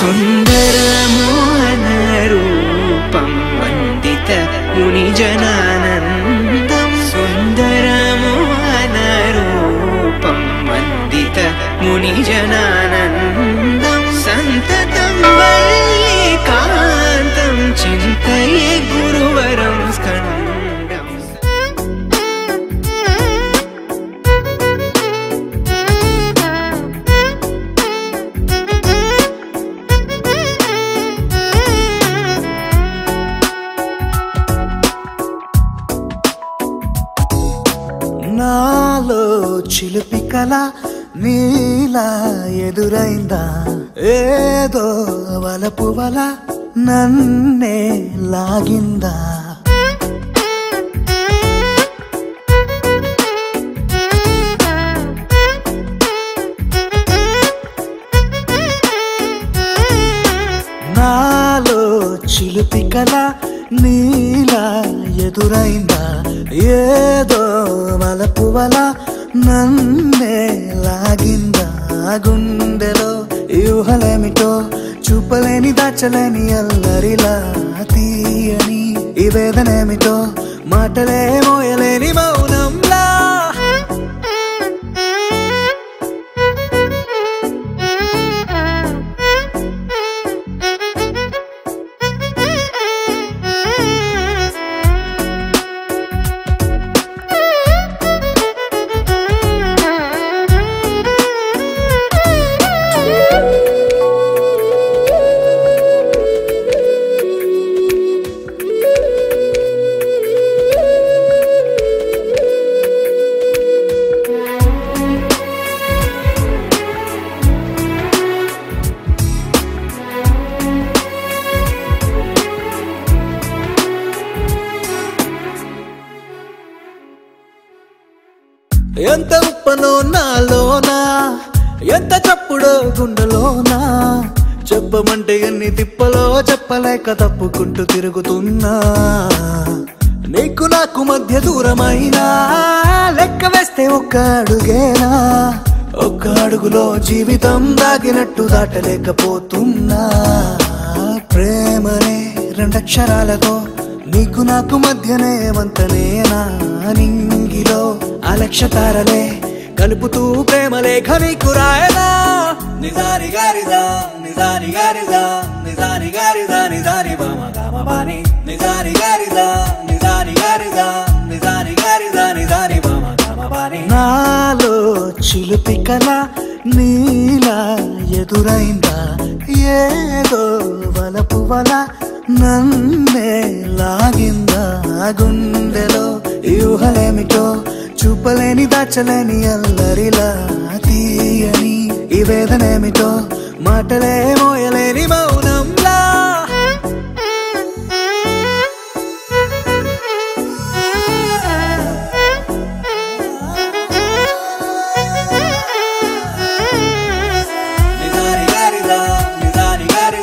सुन्दरमोहनरूपं वन्दित मुनिजनानन्द చిలిపి కల నీలా ఎదురైందా? ఏదో వలపు వల నన్నే లాగిందా? నాలో చిలిపి కల నీలా ఎదురైందా? ఏదో వలపు వల నన్నే లాగిందా గుండెలో యూహలేమిటో చూపలేని దాచలేని అల్లరిలా తీయని ఈ వేదనేమిటో? మాటలే మోయలేని మౌనంలా ఎంత ఉప్పనో నాలోనా? ఎంత చప్పుడో గుండెలోనా? చెప్పమంటే ఎన్ని తిప్పలో చెప్పలేక తప్పుకుంటూ తిరుగుతున్నా. నీకు నాకు మధ్య దూరమైనా? లెక్క వేస్తే ఒక్క అడుగేనా? ఒక్క అడుగులో జీవితం దాగినట్టు దాటలేకపోతున్నా. ప్రేమనే రెండక్షరాలతో నీకు నాకు మధ్యనే వంతనేనా నింగిలో అలక్ష తారలే కలుపుతూ ప్రేమ లేఖ నీకు రాయదా. నిజారి గారిదా నిజారి గారిదా నిజారి గారిదా నిజారి బామ గామ బాని. నిజారి గారిదా నిజారి గారిదా నిజారి గారిదా నిజారి బామ గామ బాని. నాలో చిలుపి కల నీలా ఎదురైందా? ఏదో వలపు వల నన్నే లాగిందా గుండెలో ఊహలేమిటో చూపలేని దాచలేని అల్లరిలా తీయని ఈ వేదనేమిటో మాటలే మోయలేని మౌనంలా. నిదారి